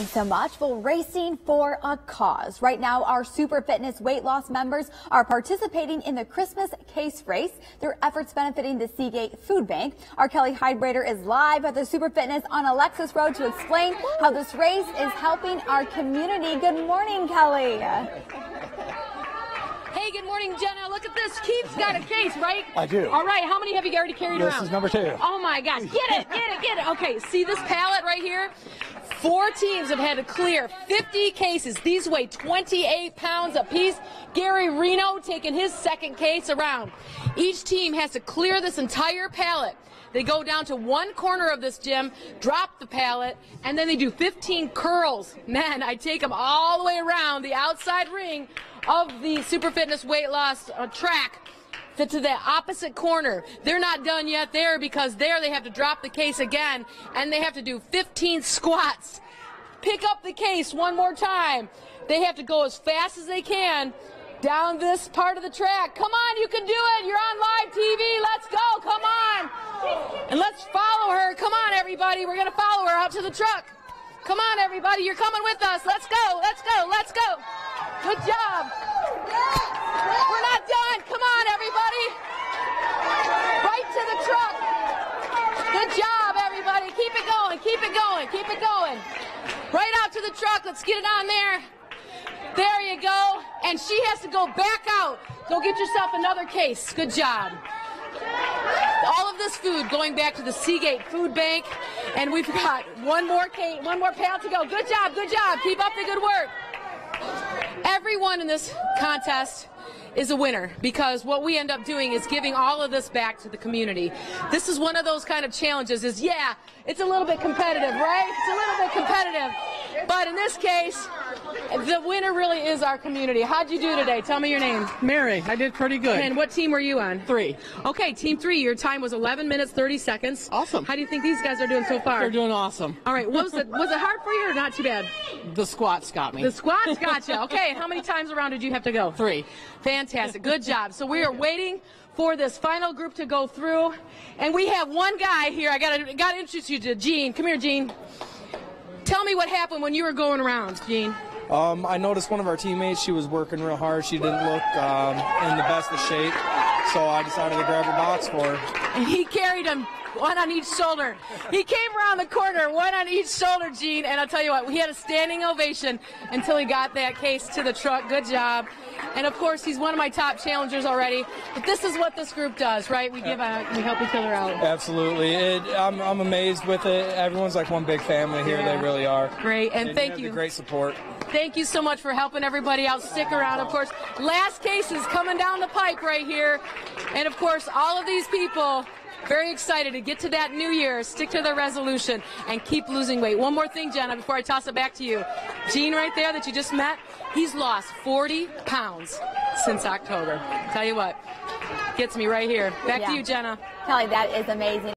Thanks so much. Well, racing for a cause. Right now, our Super Fitness weight loss members are participating in the Christmas Case Race. Their efforts benefiting the Seagate Food Bank. Our Kelly Heidbreder is live at the Super Fitness on Alexis Road to explain how this race is helping our community. Good morning, Kelly. Hey, good morning, Jenna. Look at this. Keith's got a case, right? I do. All right, how many have you already carried This around? is number two. Oh my gosh. Get it, get it, get it. Okay, see this pallet right here? Four teams have had to clear 50 cases. These weigh 28 pounds apiece. Gary Reno taking his second case around. Each team has to clear this entire pallet. They go down to one corner of this gym, drop the pallet, and then they do 15 curls. Man, I take them all the way around the outside ring of the Super Fitness weight loss uh, track to, to the opposite corner. They're not done yet there because there they have to drop the case again and they have to do 15 squats. Pick up the case one more time. They have to go as fast as they can down this part of the track. Come on, you can do it. You're on live TV. Let's go. Come on. And let's follow her. Come on, everybody. We're going to follow her out to the truck. Come on, everybody. You're coming with us. Let's go. Let's go. Let's go. Good job. We're not done. Come on, everybody. Right to the truck. Good job, everybody. Keep it going. Keep it going. Keep it going. Right out to the truck. Let's get it on there. There you go. And she has to go back out. Go get yourself another case. Good job. All of this food going back to the Seagate Food Bank, and we've got one more case, one more pail to go. Good job, good job. Keep up the good work. Everyone in this contest is a winner because what we end up doing is giving all of this back to the community. This is one of those kind of challenges is yeah, it's a little bit competitive, right? It's a little bit competitive. But in this case, the winner really is our community. How'd you do today? Tell me your name. Mary, I did pretty good. And what team were you on? Three. Okay, team three, your time was 11 minutes 30 seconds. Awesome. How do you think these guys are doing so far? They're doing awesome. All right, what was it? Was it hard for you or not too bad? The squats got me. The squats got you. Okay, how many times around did you have to go? Three. Fantastic. Good job. So we are waiting for this final group to go through, and we have one guy here. I gotta gotta introduce you to Gene. Come here, Gene. Tell me what happened when you were going around, Gene. Um, I noticed one of our teammates, she was working real hard. She didn't look um, in the best of shape. So I decided to grab a box for her. And he carried him one on each shoulder. He came around the corner, one on each shoulder, Gene. And I'll tell you what, he had a standing ovation until he got that case to the truck. Good job. And of course, he's one of my top challengers already. But this is what this group does, right? We give out, we help each other out. Absolutely. It, I'm, I'm amazed with it. Everyone's like one big family here. They really are. Great, and And thank you. the great support. Thank you so much for helping everybody out. Stick around, of course. Last case is coming down the pipe right here. And of course, all of these people very excited to get to that new year, stick to their resolution, and keep losing weight. One more thing, Jenna, before I toss it back to you. Gene right there that you just met, he's lost 40 pounds since October. Tell you what, gets me right here. Back Yeah. to you, Jenna. Kelly, that is amazing.